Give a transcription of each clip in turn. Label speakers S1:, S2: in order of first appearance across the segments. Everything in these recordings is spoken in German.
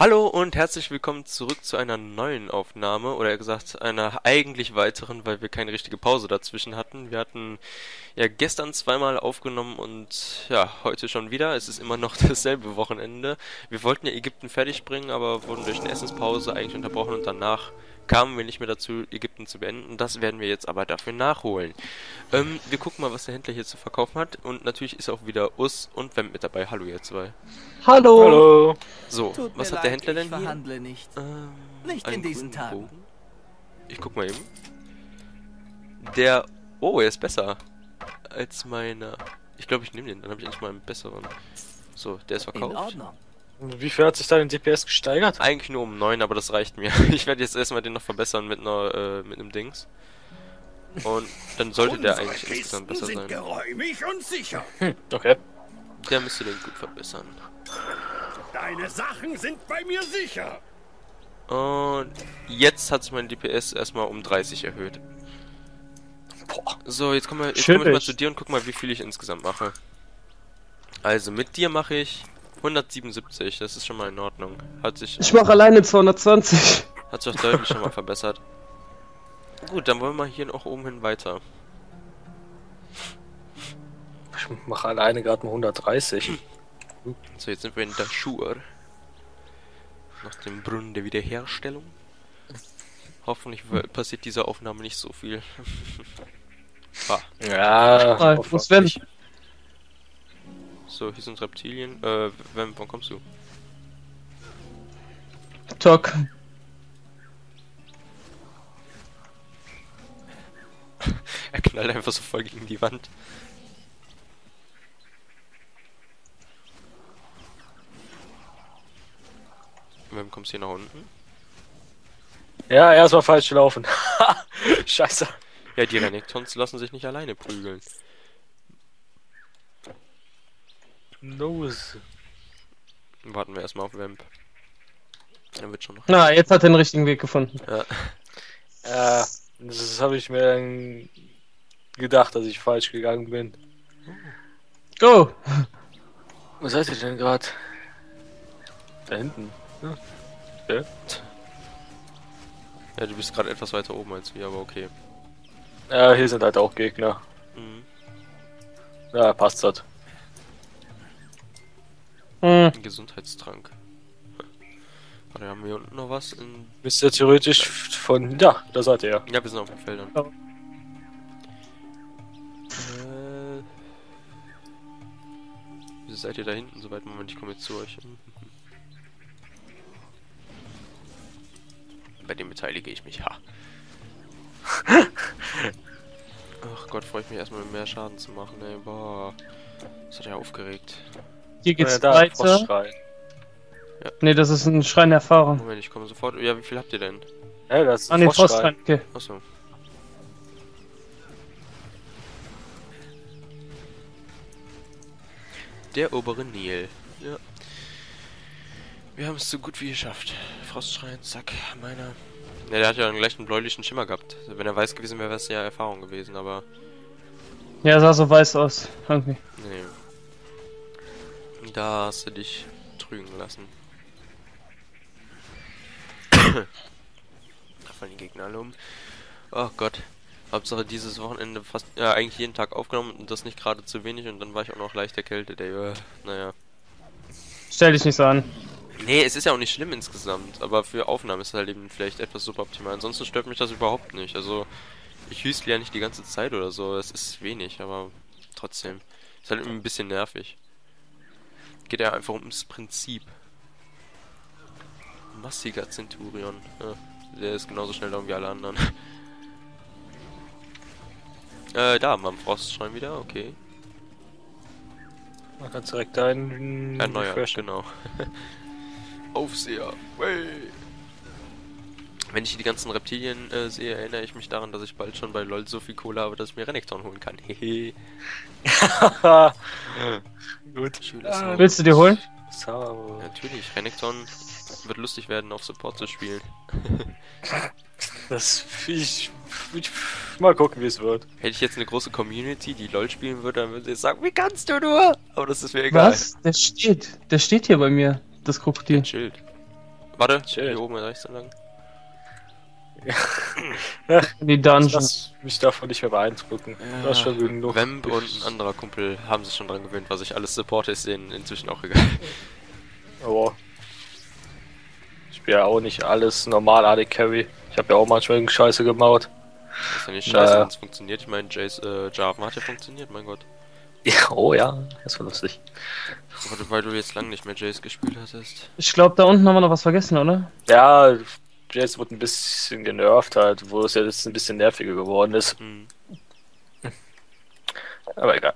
S1: Hallo und herzlich willkommen zurück zu einer neuen Aufnahme oder eher gesagt einer eigentlich weiteren, weil wir keine richtige Pause dazwischen hatten. Wir hatten ja gestern zweimal aufgenommen und ja, heute schon wieder. Es ist immer noch dasselbe Wochenende. Wir wollten ja Ägypten fertig bringen, aber wurden durch eine Essenspause eigentlich unterbrochen und danach kamen wir nicht mehr dazu, Ägypten zu beenden. Das werden wir jetzt aber dafür nachholen. Ähm, wir gucken mal, was der Händler hier zu verkaufen hat. Und natürlich ist auch wieder Us und Wem mit dabei. Hallo ihr zwei.
S2: Hallo.
S3: Hallo.
S1: So,
S4: Tut
S1: was
S4: mir
S1: hat der
S4: leid,
S1: Händler denn
S4: ich
S1: hier?
S4: verhandle nicht.
S1: Ähm,
S4: Nicht in diesen Tagen.
S1: Bogen. Ich guck mal eben. Der. Oh, er ist besser. Als meiner. Ich glaube, ich nehme den. Dann habe ich endlich mal einen besseren. So, der ist
S4: In
S1: verkauft.
S4: Ordnung.
S3: Wie viel hat sich dein DPS gesteigert?
S1: Eigentlich nur um 9, aber das reicht mir. Ich werde jetzt erstmal den noch verbessern mit einer, äh, mit einem Dings. Und dann sollte der eigentlich insgesamt
S5: Kisten
S1: besser
S5: sind
S1: sein.
S5: geräumig und sicher.
S3: Hm, okay.
S1: Der müsste den gut verbessern.
S5: Deine Sachen sind bei mir sicher.
S1: Und jetzt hat sich mein DPS erstmal um 30 erhöht.
S3: Boah.
S1: So, jetzt kommen wir, jetzt komme ich mal zu dir und guck mal, wie viel ich insgesamt mache. Also mit dir mache ich 177, das ist schon mal in Ordnung. Hat sich,
S2: Ich mache alleine 220.
S1: hat sich auch deutlich schon mal verbessert. Gut, dann wollen wir hier noch oben hin weiter.
S3: Ich mache alleine gerade mal 130.
S1: So, jetzt sind wir in Dashur. Nach dem Brunnen der Wiederherstellung. Hoffentlich passiert dieser Aufnahme nicht so viel. ah,
S3: Ja.
S2: Ah, ich muss werden.
S3: hoffentlich.
S1: so, hier sind Reptilien. Äh, wann, wann kommst du?
S2: Talk.
S1: Er knallt einfach so voll gegen die Wand. Wann kommst du hier nach unten?
S3: Ja, erstmal falsch gelaufen. Scheiße.
S1: Ja, die Renektons lassen sich nicht alleine prügeln.
S3: Nose.
S1: Warten wir erstmal auf Vamp. Er wird schon noch.
S2: Na, jetzt hat er den richtigen Weg gefunden.
S1: Ja.
S3: Ja, das habe ich mir dann gedacht, dass ich falsch gegangen bin.
S2: Go!
S3: Wo seid ihr denn gerade? Da hinten. Ja.
S1: ja, du bist gerade etwas weiter oben als wir, aber okay.
S3: ja, hier sind halt auch Gegner.
S1: Mhm.
S3: Ja, passt das.
S2: Hm.
S1: Ein Gesundheitstrank. Warte, haben wir unten noch was? In...
S3: Müsst ihr theoretisch von. Ja, da seid ihr ja.
S1: Ja, wir sind auf den Feldern.
S2: Ja.
S1: Äh... Wieso seid ihr da hinten so weit? Moment, ich komme jetzt zu euch. Bei dem beteilige ich mich, ha. Ach Gott, freue ich mich erstmal mehr Schaden zu machen, ey. Boah. Das hat ja aufgeregt.
S2: Hier geht's
S3: da,
S2: weiter.
S3: Frostschrei.
S2: Ne, das ist ein Schrein der Erfahrung.
S1: Moment, ich komme sofort. Ja, wie viel habt ihr denn?
S3: Ja, das ist
S2: Ah,
S3: ein
S2: ne,
S3: Frostschrei.
S2: Frostschrein. Okay.
S1: Achso. Der obere Nil. Ja. Wir haben es so gut wie geschafft. Frostschrein, zack, meiner. Ja, der hat ja einen gleichen bläulichen Schimmer gehabt. Wenn er weiß gewesen wäre, wäre es ja Erfahrung gewesen, aber.
S2: Ja, sah so weiß aus. Irgendwie.
S1: Nee. Da hast du dich trügen lassen. da fallen die Gegner alle um. Oh Gott. Hauptsache dieses Wochenende fast, ja, eigentlich jeden Tag aufgenommen und das nicht gerade zu wenig und dann war ich auch noch leicht erkältet, ey. äh, Naja.
S2: Stell dich nicht so an.
S1: Nee, es ist ja auch nicht schlimm insgesamt, aber für Aufnahmen ist es halt eben vielleicht etwas suboptimal. Ansonsten stört mich das überhaupt nicht. Also, ich hüstle ja nicht die ganze Zeit oder so, es ist wenig, aber trotzdem. Ist halt ein bisschen nervig. Geht ja einfach ums Prinzip. Massiger Centurion. Ja, der ist genauso schnell down wie alle anderen. äh, da haben wir einen Frostschrein wieder, okay.
S3: Man kann direkt deinen.
S1: Erneuert,
S3: refreshen.
S1: genau. Aufseher. Wey. Wenn ich die ganzen Reptilien äh, sehe, erinnere ich mich daran, dass ich bald schon bei LOL so viel Kohle habe, dass ich mir Renekton holen kann. Hehe.
S3: Gut.
S1: Schönes
S3: Ah.
S2: Willst du die holen?
S3: So.
S1: Natürlich, Renekton wird lustig werden, auf Support zu spielen.
S3: Das. Ich, ich. Mal gucken, wie es wird.
S1: Hätte ich jetzt eine große Community, die LOL spielen würde, dann würde sie sagen, wie kannst du nur? Aber das ist mir egal.
S2: Was? Der steht. Der steht hier bei mir. Das Krokodil.
S1: Ein Schild. Warte,
S3: Chill.
S1: hier oben rechts entlang.
S2: Die Dungeon.
S3: Lass mich davon nicht mehr beeindrucken. Du hast schon genug.
S1: Vamp und ein anderer Kumpel haben sich schon dran gewöhnt, was ich alles supporte, ist denen inzwischen auch egal.
S3: Aber ich spiele ja auch nicht alles normal AD Carry. Ich habe ja auch manchmal irgendeine Scheiße gemacht.
S1: Das ist ja nicht scheiße,
S3: Naja.
S1: wenn es funktioniert. Ich meine, Jace, äh, Jarvan hat ja funktioniert, mein Gott.
S3: Ja, oh ja, das war lustig.
S1: Aber du- weil du jetzt lang nicht mehr Jace gespielt hattest.
S2: Ich glaube, da unten haben wir noch was vergessen, oder?
S3: Ja, Jace wurde ein bisschen genervt halt, wo es ja jetzt ein bisschen nerviger geworden ist.
S1: Hm.
S3: Aber egal.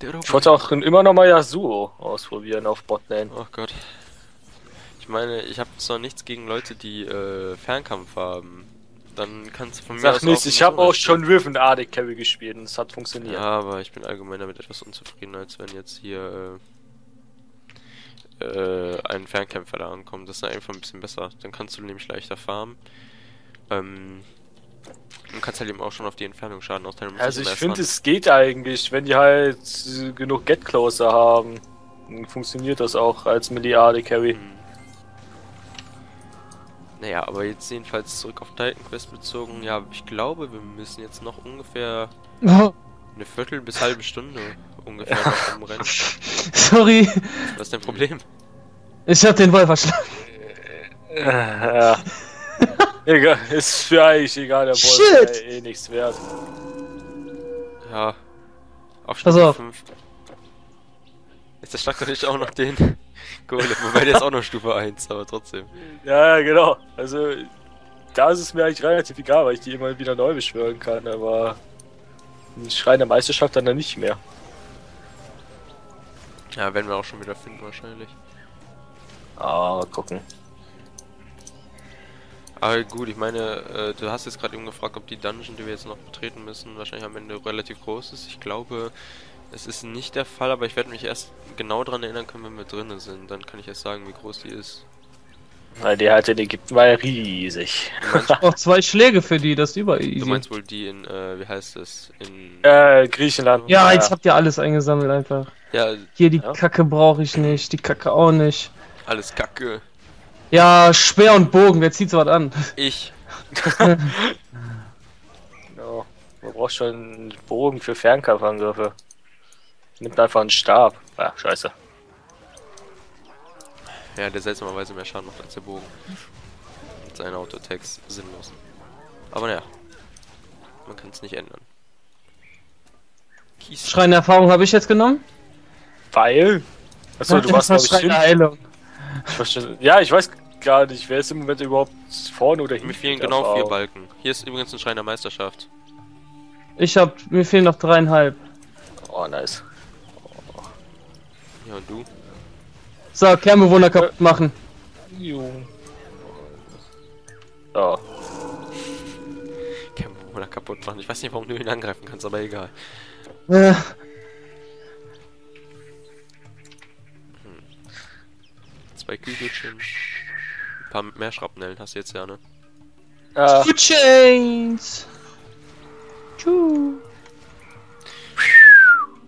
S1: Der
S3: Ich wollte auch immer noch mal Yasuo ausprobieren auf Botlane.
S1: Oh Gott. Ich meine, ich habe zwar nichts gegen Leute, die äh, Fernkampf haben. Dann kannst du von mir
S3: Sag
S1: aus
S3: nichts, ich habe auch schon Riven AD Carry gespielt und es hat funktioniert.
S1: Ja, aber ich bin allgemein damit etwas unzufrieden, als wenn jetzt hier äh, äh, ein Fernkämpfer da ankommt. Das ist einfach ein bisschen besser. Dann kannst du nämlich leichter farmen. Ähm, und kannst halt eben auch schon auf die Entfernung Schaden austeilen. und
S3: Also ich finde, es geht eigentlich, wenn die halt genug Get Closer haben, dann funktioniert das auch als AD Carry.
S1: ran- Hm. Naja, aber jetzt jedenfalls zurück auf Titan Quest bezogen. Ja, ich glaube, wir müssen jetzt noch ungefähr eine Viertel bis halbe Stunde ungefähr noch umrennen.
S2: sorry.
S1: Was ist dein Problem?
S2: Ich hab den Wolf verschlagen.
S3: Äh, ja. egal, ist für eigentlich egal, der Boss
S2: Shit!
S3: ist ja eh nichts wert.
S1: Ja. Auf Stufe
S2: auf.
S1: 5. Jetzt zerschlagt er nicht auch noch den Golem, wobei der ist auch noch Stufe 1, aber trotzdem.
S3: Ja, ja, genau. Also da ist es mir eigentlich relativ egal, weil ich die immer wieder neu beschwören kann, aber ein Schrein der Meisterschaft dann, dann nicht mehr.
S1: Ja, werden wir auch schon wieder finden wahrscheinlich.
S3: Ah, mal gucken.
S1: Aber gut, ich meine, äh, du hast jetzt gerade eben gefragt, ob die Dungeon, die wir jetzt noch betreten müssen, wahrscheinlich am Ende relativ groß ist. Ich glaube, es ist nicht der Fall, aber ich werde mich erst genau dran erinnern können, wenn wir drinnen sind. Dann kann ich erst sagen, wie groß die ist.
S3: Weil die halt in Ägypten war ja riesig.
S1: Du meinst,
S2: Auch zwei Schläge für die, das ist über
S1: du
S2: easy.
S1: meinst wohl die in, äh, wie heißt es? In.
S3: Äh, Griechenland.
S2: Ja, jetzt habt ihr alles eingesammelt einfach.
S1: Ja,
S2: Hier, die
S3: Ja.
S2: Kacke brauche ich nicht, die Kacke auch nicht.
S1: alles Kacke.
S2: Ja, Speer und Bogen, wer zieht sowas an?
S1: Ich.
S3: Genau. Man braucht schon einen Bogen für Fernkampfangriffe. Nimmt einfach einen Stab. Ah, scheiße.
S1: Ja, der seltsamerweise mehr Schaden macht als der Bogen. Und seine Autotext sinnlos. Aber naja. Man kann es nicht ändern. Kies.
S2: Schrein der Erfahrung habe ich jetzt genommen.
S3: Weil? Achso, du warst glaube ich
S2: Schrein
S3: hin.
S2: der Heilung.
S3: Ja, ich weiß gar nicht, wer ist im Moment überhaupt vorne oder hinten.
S1: Mir fehlen
S3: mit
S1: genau vier
S3: Erfahrung?
S1: Balken. Hier ist übrigens ein Schrein der Meisterschaft.
S2: Ich hab, mir fehlen noch dreieinhalb.
S3: Oh, nice.
S1: Ja, und du?
S2: So, Kernbewohner kaputt machen.
S3: Jung. So.
S1: Campbewohner kaputt machen. Ich weiß nicht, warum du ihn angreifen kannst, aber egal.
S2: Äh,
S1: Zwei Kügelchen. Ein paar mehr Schrapnellen hast du jetzt ja, ne?
S3: Äh,
S2: Two Chains. Tschu.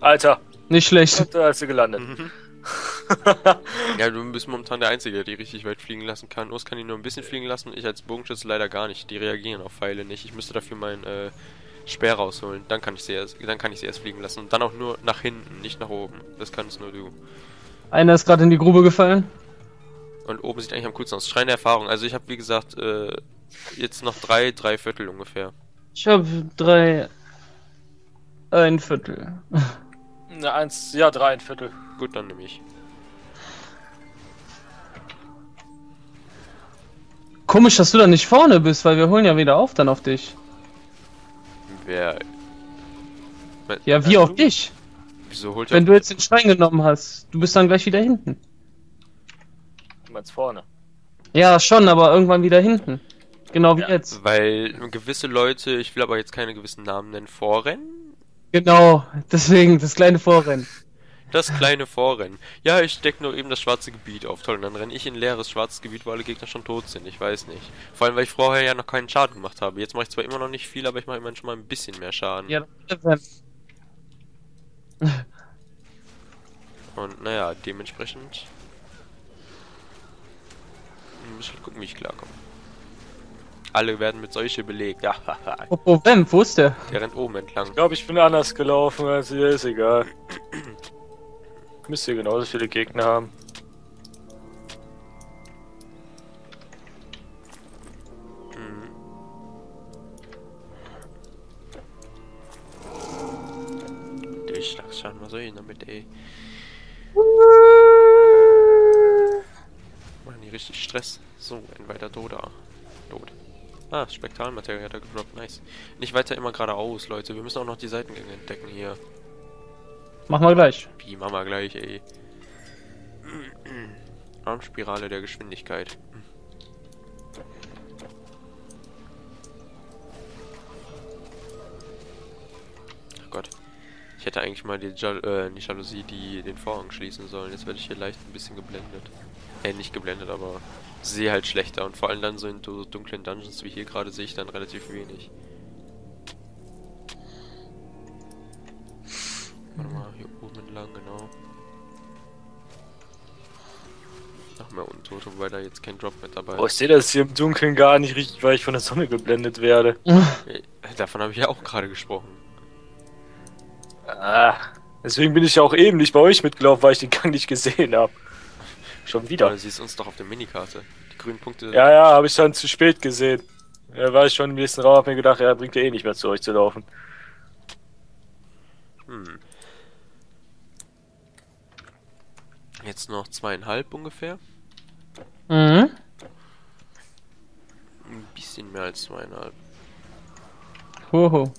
S3: Alter,
S2: Nicht schlecht.
S3: da ist sie gelandet.
S1: Mhm. Ja, du bist momentan der Einzige, der die richtig weit fliegen lassen kann. Urs kann die nur ein bisschen fliegen lassen und ich als Bogenschütze leider gar nicht. Die reagieren auf Pfeile nicht. Ich müsste dafür meinen äh, Speer rausholen. Dann kann ich sie erst, dann kann ich sie erst fliegen lassen. Und dann auch nur nach hinten, nicht nach oben. Das kannst nur du.
S2: Einer ist gerade in die Grube gefallen.
S1: Und oben sieht eigentlich am coolsten aus. Schrein der Erfahrung. Also ich habe wie gesagt äh, jetzt noch drei, drei Viertel ungefähr.
S2: Ich habe drei. Ein Viertel.
S3: Ne, eins, ja, drei, ein Viertel.
S1: Gut, dann nehme ich.
S2: Komisch, dass du da nicht vorne bist, weil wir holen ja wieder auf dann auf dich.
S1: Wer.
S2: Ja, wie auf dich.
S1: Wieso holt er.
S2: Wenn du jetzt den Schrein genommen hast, du bist dann gleich wieder hinten.
S3: Du meinst vorne.
S2: Ja, schon, aber irgendwann wieder hinten. Genau wie
S3: Ja.
S2: jetzt.
S1: Weil gewisse Leute, ich will aber jetzt keine gewissen Namen nennen, vorrennen.
S2: Genau, deswegen das kleine Vorrennen.
S1: Das kleine Vorrennen. Ja, ich deck nur eben das schwarze Gebiet auf. Toll, und dann renne ich in ein leeres schwarzes Gebiet, wo alle Gegner schon tot sind. Ich weiß nicht. Vor allem, weil ich vorher ja noch keinen Schaden gemacht habe. Jetzt mache ich zwar immer noch nicht viel, aber ich mache immerhin schon mal ein bisschen mehr Schaden.
S2: Ja, das
S1: Und naja, dementsprechend muss ich halt gucken, wie ich klarkomme. Alle werden mit solche belegt. Ja, haha.
S2: Apropos Vamp, wo ist der?
S1: Der rennt oben entlang.
S3: Ich glaube, ich bin anders gelaufen, also ja, ist egal. Müsst ihr genauso viele Gegner haben.
S1: Mhm. Durchschlagsschaden, was soll ich denn damit, ey? Machen die richtig Stress. So, ein weiter Doda. Tot. Ah, Spektralmaterie hat er gedroppt, nice. Nicht weiter immer geradeaus, Leute. Wir müssen auch noch die Seitengänge entdecken hier.
S2: Machen wir gleich.
S1: Wie Mama gleich, ey. Armspirale der Geschwindigkeit. Ach Gott. Ich hätte eigentlich mal die, Jal äh, die Jalousie, die den Vorhang schließen sollen. Jetzt werde ich hier leicht ein bisschen geblendet. Äh, nicht geblendet, aber sehe halt schlechter. Und vor allem dann so in so dunklen Dungeons wie hier gerade sehe ich dann relativ wenig. Warte mal, hier oben entlang, genau. Noch mehr Untote, wobei da jetzt kein Drop mit dabei
S3: Oh, ich sehe das hier im Dunkeln gar nicht richtig, weil ich von der Sonne geblendet werde.
S1: Äh, Davon habe ich ja auch gerade gesprochen.
S3: Ah, deswegen bin ich ja auch eben nicht bei euch mitgelaufen, weil ich den Gang nicht gesehen habe. Schon wieder.
S1: Du siehst uns doch auf der Minikarte. Die grünen Punkte.
S3: Ja, ja, habe ich dann zu spät gesehen. Ja, war ich schon im nächsten Raum, hab mir gedacht, ja, bringt ja eh nicht mehr zu euch zu laufen.
S1: Hm. Jetzt noch zweieinhalb ungefähr.
S2: Mhm.
S1: Ein bisschen mehr als zweieinhalb.
S2: Hoho.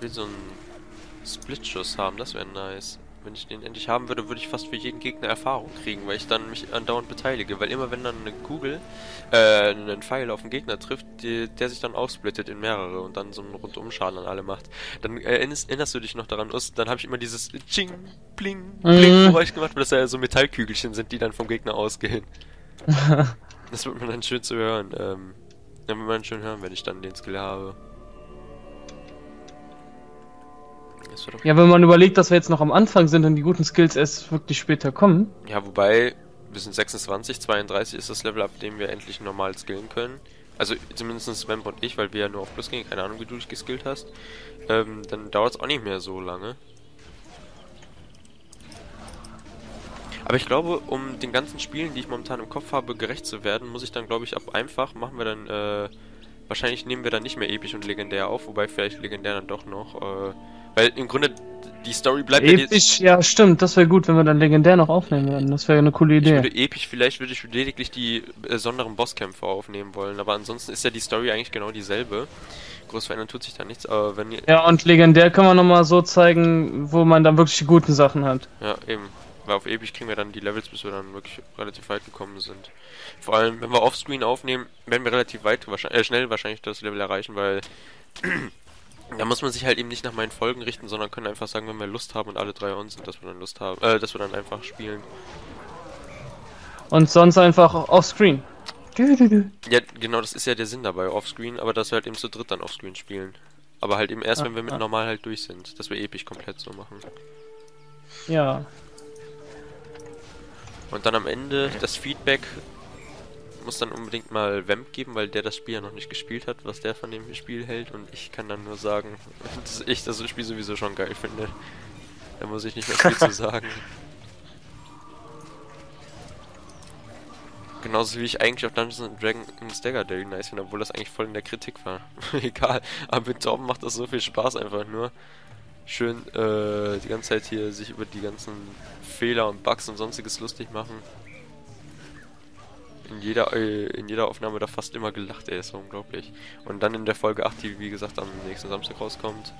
S1: Ich will so einen Splitschuss haben, das wäre nice. Wenn ich den endlich haben würde, würde ich fast für jeden Gegner Erfahrung kriegen, weil ich dann mich andauernd beteilige. Weil immer wenn dann eine Kugel, äh, einen Pfeil auf den Gegner trifft, die, der sich dann aufsplittet in mehrere und dann so einen Rundumschaden an alle macht, dann äh, erinnerst, du dich noch daran, Us, dann habe ich immer dieses Ching, Bling, Bling
S2: Mhm.
S1: Geräusch gemacht, weil das ja so Metallkügelchen sind, die dann vom Gegner ausgehen. Das wird man dann schön zu hören. Ähm, dann wird man schön hören, wenn ich dann den Skill habe.
S2: Ja, wenn man überlegt, dass wir jetzt noch am Anfang sind und die guten Skills erst wirklich später kommen.
S1: Ja, wobei, wir sind 26, 32 ist das Level, ab dem wir endlich normal skillen können. Also zumindest Vamp und ich, weil wir ja nur auf Plus gehen, keine Ahnung, wie du dich geskillt hast. Ähm, dann dauert es auch nicht mehr so lange. Aber ich glaube, um den ganzen Spielen, die ich momentan im Kopf habe, gerecht zu werden, muss ich dann, glaube ich, ab einfach machen wir dann, äh, wahrscheinlich nehmen wir dann nicht mehr episch und legendär auf, wobei vielleicht legendär dann doch noch, äh, weil im Grunde die Story bleibt ja
S2: Episch, ja, stimmt. Das wäre gut, wenn wir dann legendär noch aufnehmen würden. Das wäre eine coole
S1: Ich
S2: Idee.
S1: würde episch, vielleicht würde ich lediglich die besonderen Bosskämpfe aufnehmen wollen, aber ansonsten ist ja die Story eigentlich genau dieselbe. Groß verändern tut sich da nichts, aber wenn ihr.
S2: Ja, und legendär kann man nochmal so zeigen, wo man dann wirklich die guten Sachen hat.
S1: Ja, eben. Weil auf episch kriegen wir dann die Levels, bis wir dann wirklich relativ weit gekommen sind. Vor allem, wenn wir offscreen aufnehmen, werden wir relativ weit, wahrscheinlich, äh, schnell wahrscheinlich das Level erreichen, weil da muss man sich halt eben nicht nach meinen Folgen richten, sondern können einfach sagen, wenn wir Lust haben und alle drei on sind, dass wir dann Lust haben, äh, dass wir dann einfach spielen.
S2: Und sonst einfach offscreen.
S1: Ja, genau, das ist ja der Sinn dabei, offscreen, aber dass wir halt eben zu dritt dann offscreen spielen. Aber halt eben erst,
S2: Ah,
S1: wenn wir mit
S2: ah.
S1: normal halt durch sind, dass wir episch komplett so machen.
S2: Ja.
S1: Und dann am Ende das Feedback muss dann unbedingt mal Vamp geben, weil der das Spiel ja noch nicht gespielt hat, was der von dem Spiel hält. Und ich kann dann nur sagen, dass ich das Spiel sowieso schon geil finde. Da muss ich nicht mehr viel zu sagen. Genauso wie ich eigentlich auch Dungeons and Dragons Dagger Day nice finde, obwohl das eigentlich voll in der Kritik war. Egal, aber mit Torben macht das so viel Spaß einfach nur. Schön äh, die ganze Zeit hier sich über die ganzen Fehler und Bugs und sonstiges lustig machen. In jeder, äh, in jeder Aufnahme da fast immer gelacht, ey, ist so unglaublich. Und dann in der Folge 8, die wie gesagt am nächsten Samstag rauskommt,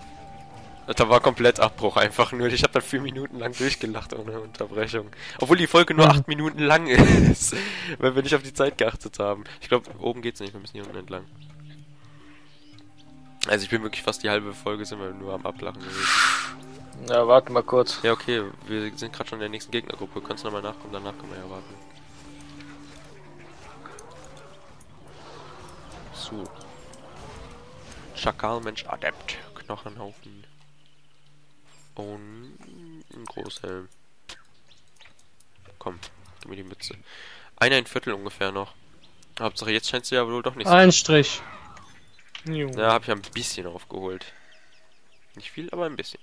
S1: da war komplett Abbruch einfach nur. Ich habe dann vier Minuten lang durchgelacht ohne Unterbrechung. Obwohl die Folge nur acht Minuten lang ist. weil wir nicht auf die Zeit geachtet haben. Ich glaube, oben geht's nicht, wir müssen hier unten entlang. Also ich bin wirklich fast die halbe Folge sind wir nur am Ablachen gewesen.
S3: Na, warte mal kurz.
S1: Ja, okay, wir sind gerade schon in der nächsten Gegnergruppe. Kannst du nochmal nachkommen, danach können wir ja warten. So. Schakalmensch Adept. Knochenhaufen. Und ein Großhelm. Komm, gib mir die Mütze. Einer ein Viertel ungefähr noch. Hauptsache jetzt scheint sie ja wohl doch nicht.
S2: Ein Strich. Sein.
S3: Jo.
S1: Ja, habe ich ein bisschen aufgeholt. Nicht viel, aber ein bisschen.